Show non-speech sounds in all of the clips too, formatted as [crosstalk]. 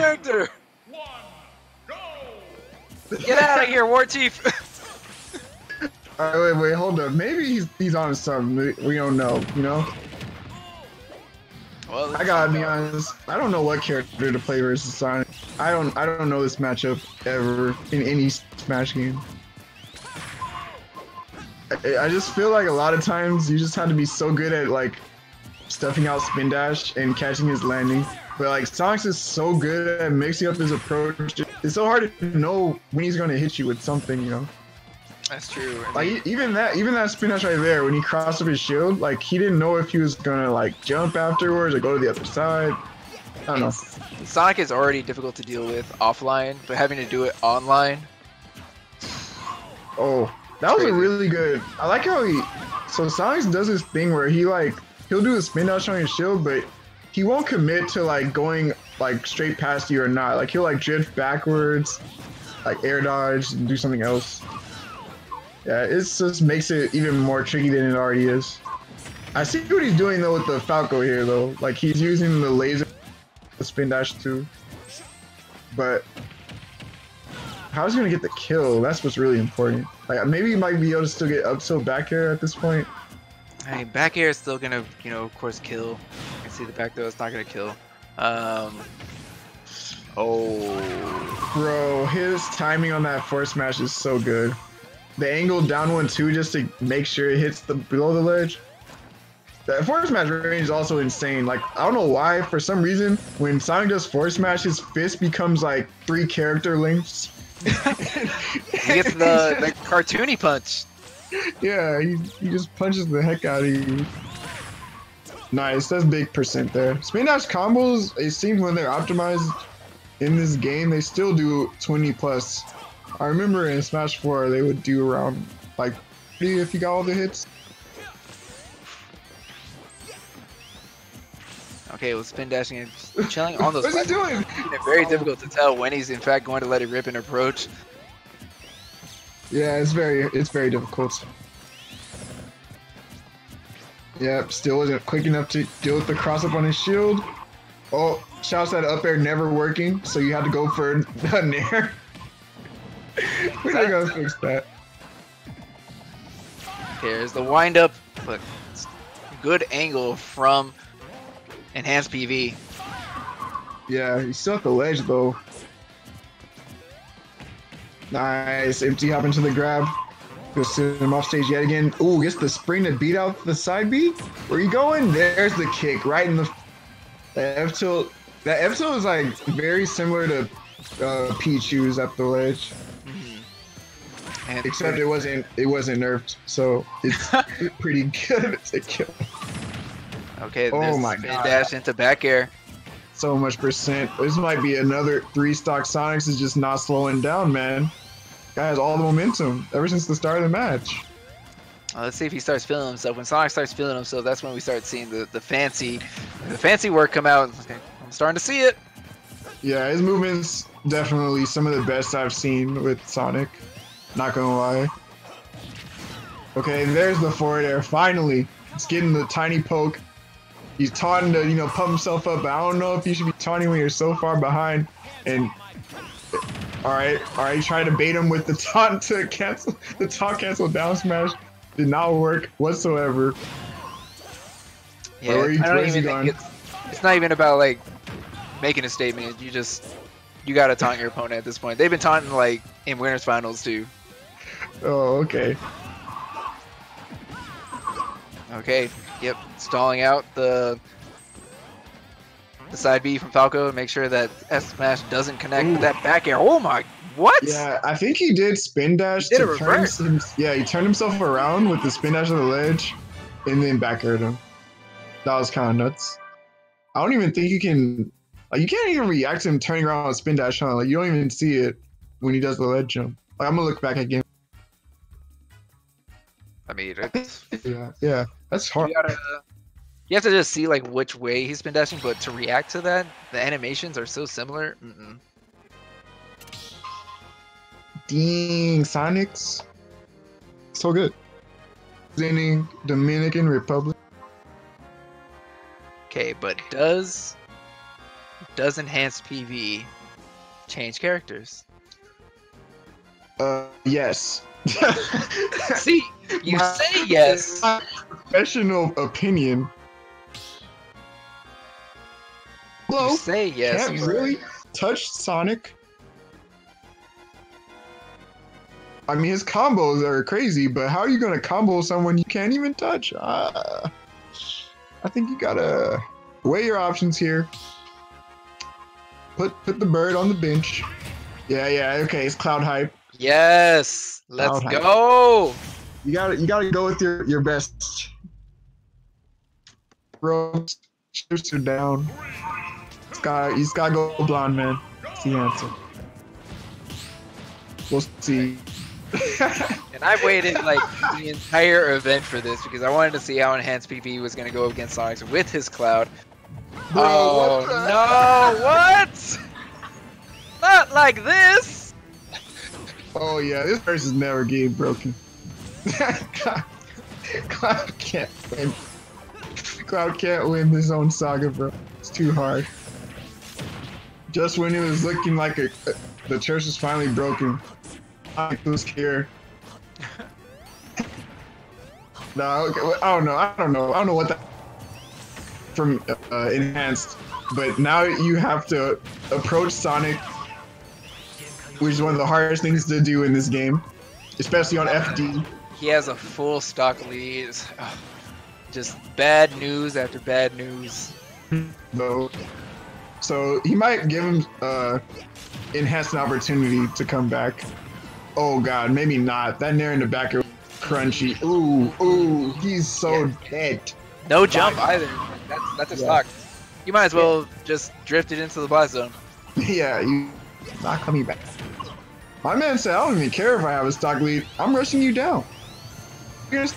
character. Get out of here, War Chief. [laughs] All right, wait, wait, hold up. Maybe he's he's on something. We, we don't know, you know. well, I gotta be honest. I don't know what character to play versus Sonic. I don't. I don't know this matchup ever in any Smash game. I, I just feel like a lot of times you just have to be so good at like stuffing out spin dash and catching his landing. But like Sonic's is so good at mixing up his approach. It's so hard to know when he's gonna hit you with something, you know. that's true. Like even that, even that spin dash right there, when he crossed up his shield, like he didn't know if he was gonna like jump afterwards or go to the other side. I don't know. Sonic is already difficult to deal with offline, but having to do it online. Oh, that was a really good. I like how he. So Sonic does this thing where he like he'll do a spin dash on your shield, but he won't commit to like going like straight past you or not. Like he'll like drift backwards, like air dodge and do something else. Yeah, it just makes it even more tricky than it already is. I see what he's doing though with the Falco here though. Like he's using the laser the spin dash too. But how's he gonna get the kill? That's what's really important. Like maybe he might be able to still get up so back air at this point. I mean, back air is still gonna, you know, of course, kill. I can see the back though; it's not gonna kill. Um. Oh. Bro, his timing on that force smash is so good. The angle down one two just to make sure it hits the below the ledge. That force smash range is also insane. Like I don't know why, for some reason, when Sonic does force smash, his fist becomes like three character lengths. [laughs] He gets the, the cartoony punch. [laughs] Yeah, he, he just punches the heck out of you. Nice, that's big percent there. Spin dash combos, it seems when they're optimized in this game, they still do 20 plus. I remember in Smash 4, they would do around like 30 if you got all the hits. Okay, well, spin dashing and chilling on those. [laughs] What's he doing? making it very difficult to tell when he's in fact going to let it rip and approach. Yeah, it's very, it's very difficult. Yep, still wasn't quick enough to deal with the cross up on his shield. Oh, shouts that up air never working, so you had to go for [laughs] a nair. We're not gonna fix that. Okay, there's the wind up. Look, good angle from enhanced PV. Yeah, he's still at the ledge though. Nice, empty hop into the grab. Go send him off stage yet again. Ooh, gets the spring to beat out the side B. Where you going? There's the kick right in the. That F tilt. That F tilt is like very similar to uh, Pichu's at the ledge, And except it wasn't. It wasn't nerfed, so it's [laughs] pretty good to kill. Okay, Oh my God. dash into back air. So much percent. This might be another three stock Sonix is just not slowing down, man. Guy has all the momentum ever since the start of the match. Uh, let's see if he starts feeling himself. When Sonic starts feeling himself, that's when we start seeing the, the fancy, the fancy work come out. Okay, I'm starting to see it. Yeah, his movements definitely some of the best I've seen with Sonic. Not gonna lie. Okay, there's the forward air. Finally, it's getting the tiny poke. He's taunting to, you know, pump himself up. I don't know if you should be taunting when you're so far behind. And all right, all right, try to bait him with the taunt to cancel the taunt cancel down smash. Did not work whatsoever. Yeah, Where you- I don't even think it's, it's not even about like making a statement. You just you gotta taunt your opponent at this point. They've been taunting like in winners finals too. Oh, okay. Okay, yep, stalling out the the side B from Falco to make sure that S smash doesn't connect with that back air. Oh my, what? Yeah, I think he did spin dash He did to a turn reverse. him, Yeah, he turned himself around with the spin dash of the ledge, and then back aired him. That was kind of nuts. I don't even think you can. Like, you can't even react to him turning around with spin dash, huh? Like, you don't even see it when he does the ledge jump. Like, I'm gonna look back again. I mean, it's, Yeah, yeah, that's hard. you gotta. You have to just see like which way he's been dashing, but to react to that, the animations are so similar. Mm-mm. Dang, Sonix, so good. Representing Dominican Republic. Okay, but does does enhanced PV change characters? Uh, yes. See, [laughs] you My- say yes. [laughs] Professional opinion. Hello. You say yes. Can't but- really touch Sonic. I mean, his combos are crazy, but how are you gonna combo someone you can't even touch? Uh, I think you gotta weigh your options here. Put put the bird on the bench. Yeah, yeah, okay, it's cloud hype. Yes. Let's Cloud hype. go. You gotta you gotta go with your your best. Bro, shoots are down. He's just gotta go blonde man. That's the answer. We'll see. [laughs] And I waited like the entire event for this because I wanted to see how enhanced PV was gonna go against Sonic with his cloud. Bro, oh what no! What? Not like this. Oh yeah, this verse is never getting broken. [laughs] Cloud can't win. Cloud can't win this own saga, bro. It's too hard. Just when it was looking like a, the church was finally broken, I was here. [laughs] no, okay, I don't know. I don't know. I don't know what that from uh, enhanced, but now you have to approach Sonic which is one of the hardest things to do in this game, especially on FD. He has a full stock lead. Just bad news after bad news. Though, so he might give him uh, enhanced an opportunity to come back. Oh god, maybe not. That nair in the back is crunchy. Ooh, ooh, he's so Yeah. dead. No jump either. That's that's a Yeah. stock. You might as well just drift it into the blast zone. [laughs] yeah, you not coming back. My man said, I don't even care if I have a stock lead. I'm rushing you down. You're just-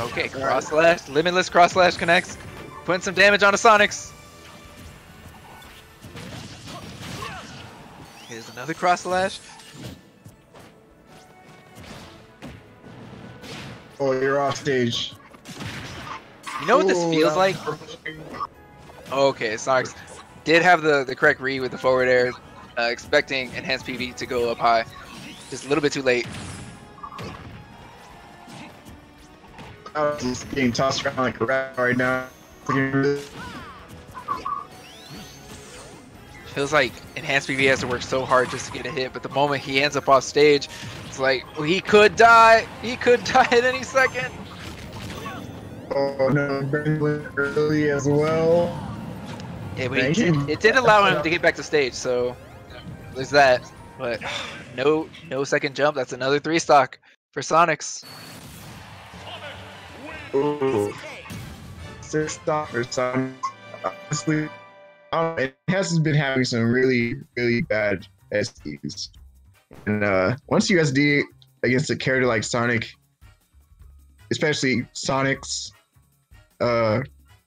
Okay, cross slash, limitless cross slash connects, putting some damage on the Sonics. Here's another cross slash. Oh, you're off stage. You know what this feels like? Okay, Sonix did have the, the correct read with the forward air, uh, expecting enhanced PV to go up high. Just a little bit too late. I was just getting tossed around like a rat right now. Feels like enhanced PV has to work so hard just to get a hit, but the moment he ends up off stage, it's like well, he could die. He could [laughs] die at any second. Oh no, Brandon went early as well. Yeah, but did, it did allow him to get back to stage, so there's that. But no, no second jump. That's another three stock for Sonix. Ooh. Six stop or something. Honestly, it has been having some really, really bad SDs. And uh, once you SD against a character like Sonic, especially Sonic's, uh,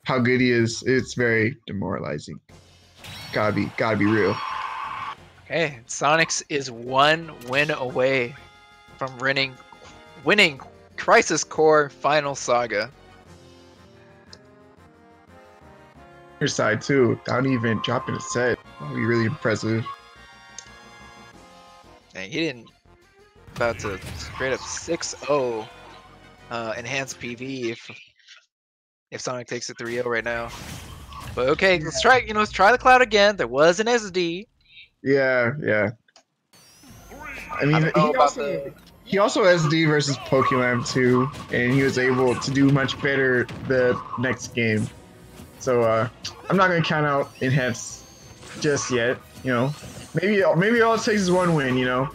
how good he is, it's very demoralizing. Gotta be, gotta be real. Okay, Sonix is one win away from winning, winning Crisis Core Final Saga. Your side too, without even dropping a set. That'd be really impressive. And he didn't about to straight up 6-0 uh, enhanced PV if if Sonic takes it 3-0 right now. But okay, let's try you know let's try the cloud again. There was an SD. Yeah, yeah. I mean, I he also, the he also SD versus Pokemon too, and he was able to do much better the next game. So uh, I'm not gonna count out Enhance just yet. You know, maybe maybe all it takes is one win. You know,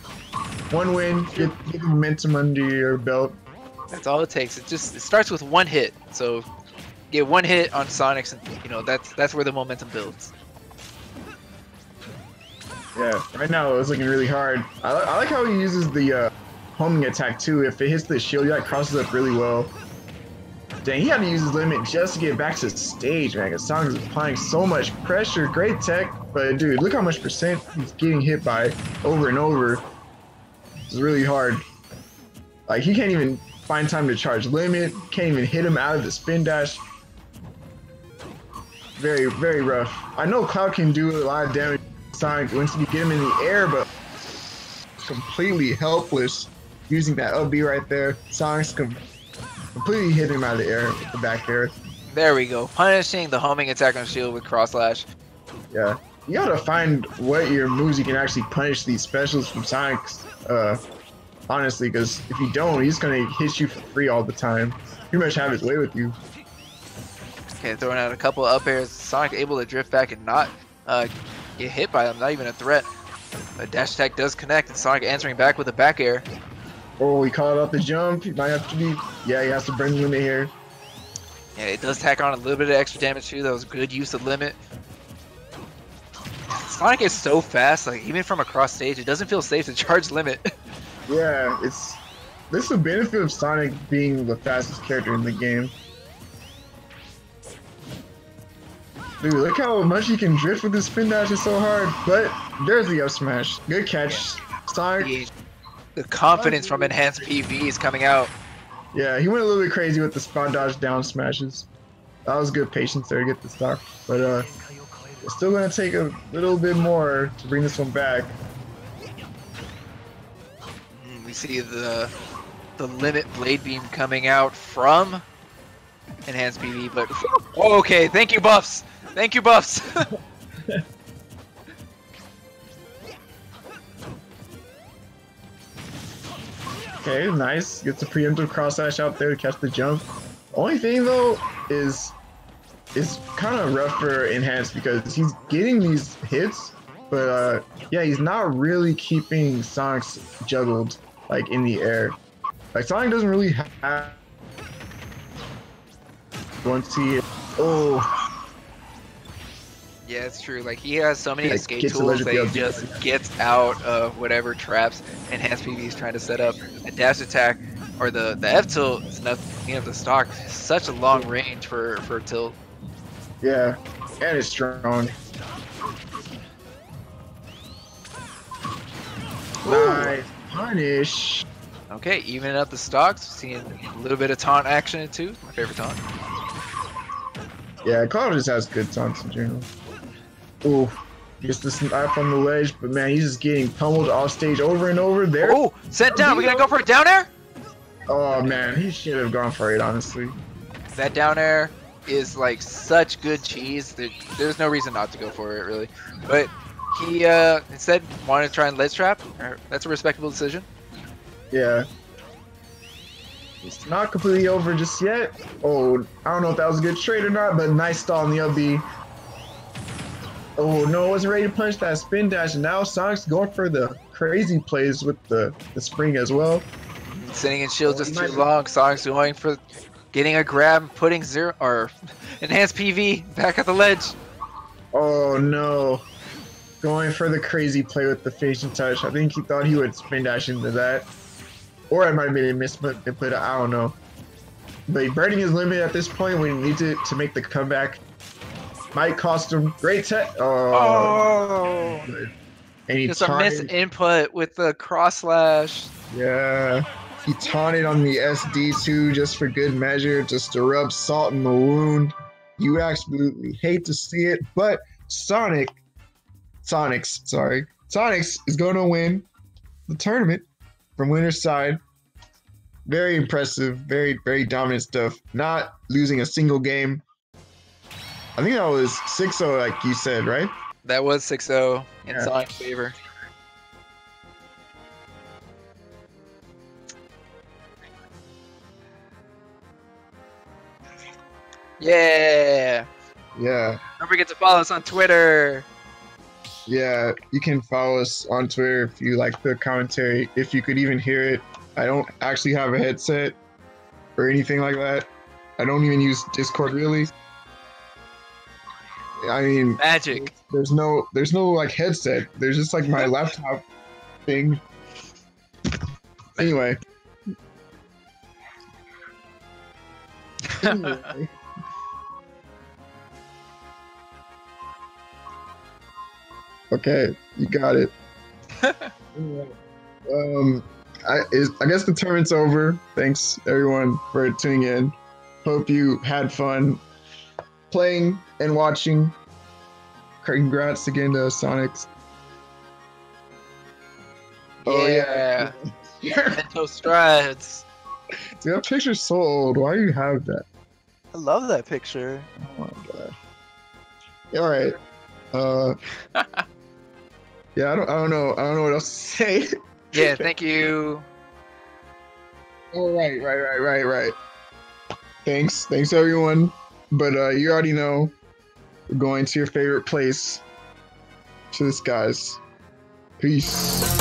one win, get, get the momentum under your belt. That's all it takes. It just it starts with one hit. So get one hit on Sonix, and you know that's that's where the momentum builds. Yeah, right now it's looking really hard. I, I like how he uses the uh, homing attack too. If it hits the shield, that crosses up really well. Dang, he had to use his limit just to get back to the stage, man. Cause Sonic is applying so much pressure. Great tech, but dude, look how much percent he's getting hit by over and over. It's really hard. Like he can't even find time to charge limit. Can't even hit him out of the spin dash. very, very rough. I know Cloud can do a lot of damage Sonic once you get him in the air, but completely helpless using that up B right there. Sonic's com- completely hitting him out of the air with the back air. There we go. Punishing the homing attack on shield with cross slash. Yeah. You gotta find what your moves you can actually punish these specials from Sonic. uh, honestly, because if you don't, he's gonna hit you for free all the time. Pretty much have his way with you. Okay, throwing out a couple of up airs. Sonic able to drift back and not uh, get hit by them. Not even a threat. A dash attack does connect, and Sonic answering back with a back air. Oh, he called out the jump. He might have to be. Yeah, he has to bring the limit here. Yeah, it does tack on a little bit of extra damage too. That was good use of limit. Sonic is so fast, like even from across stage, it doesn't feel safe to charge limit. [laughs] Yeah, it's this is the benefit of Sonic being the fastest character in the game. Dude, look how much he can drift with his spin dash is so hard. But there's the up smash. Good catch. Sonic. The, confidence from enhanced PV is coming out. Yeah, he went a little bit crazy with the spot dodge down smashes. That was good patience there to get the stock. But uh it's still gonna take a little bit more to bring this one back. Mm, We see the the limit blade beam coming out from enhanced PV, but oh, okay. Thank you, buffs. Thank you, buffs. [laughs] Okay, nice. Gets a preemptive cross slash out there to catch the jump. Only thing though is it's kind of rough for enhanced because he's getting these hits, but uh, yeah, he's not really keeping Sonic's juggled like in the air. Like Sonic doesn't really have once he oh yeah, it's true. Like he has so many escape tools that he just gets out of whatever traps enhanced PV is trying to set up. A dash attack or the the F tilt is nothing of the stock. Such a long range for for a tilt. yeah, and it's strong. Nice punish. Okay, evening up the stocks. Seeing a little bit of taunt action too. My favorite taunt. Yeah, Cloud just has good taunts in general. Ooh, gets the snipe on the ledge, but man, he's just getting pummeled off stage over and over there. Oh, set down. We gonna go for a down air? Oh man, he should have gone for it, honestly. That down air is like such good cheese. There, there's no reason not to go for it, really. But he uh, instead wanted to try and ledge trap. That's a respectable decision. Yeah. It's not completely over just yet. Oh, I don't know if that was a good trade or not, but nice stall on the LB. Oh no, wasn't ready to punch that spin dash, and now Sonic's going for the crazy plays with the, the spring as well. Sitting in shield just Oh, too nice. long. Sonic's going for getting a grab, putting zero or [laughs] enhanced PV back at the ledge. Oh no. Going for the crazy play with the finishing touch. I think he thought he would spin dash into that. Or it might have been a miss, but, but I don't know. But burning his limit at this point when he needs it to make the comeback might cost him great tech. Oh, Oh. And he just a miss input with the cross slash. yeah. He taunted on the SD2 just for good measure, just to rub salt in the wound. You absolutely hate to see it, but Sonic, Sonix, sorry, Sonix is going to win the tournament from winner's side. Very impressive, very very dominant stuff. Not losing a single game. I think that was 6-0, like you said, right? That was 6-0 in Yeah. Sonic's favor. Yeah! Yeah. Don't forget to follow us on Twitter. Yeah, you can follow us on Twitter if you like the commentary, if you could even hear it. I don't actually have a headset or anything like that. I don't even use Discord really. I mean, Magic. there's no there's no like headset. There's just like my laptop thing. Anyway. Anyway. [laughs] Okay, you got it. [laughs] um, I is I guess the tournament's over. Thanks everyone for tuning in. Hope you had fun playing and watching. Congrats again to Sonix. Oh yeah. [laughs] Mento strides. Dude, that picture's so old. Why do you have that? I love that picture. Oh my god. All right. Uh. [laughs] yeah, I don't. I don't know. I don't know what else to say. Yeah, thank you. Oh, right, right, right, right, right. Thanks, thanks everyone. But uh, you already know, going to your favorite place. To this, guys. Peace.